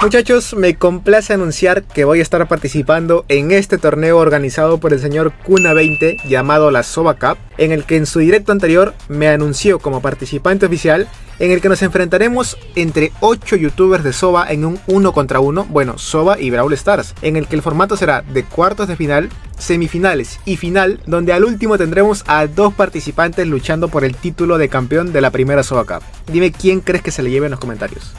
Muchachos, me complace anunciar que voy a estar participando en este torneo organizado por el señor Kuna 20 llamado la Soba Cup, en el que en su directo anterior me anunció como participante oficial, en el que nos enfrentaremos entre 8 youtubers de Soba en un 1 contra 1, bueno, Soba y Brawl Stars, en el que el formato será de cuartos de final, semifinales y final, donde al último tendremos a dos participantes luchando por el título de campeón de la primera Soba Cup. Dime quién crees que se le lleve en los comentarios.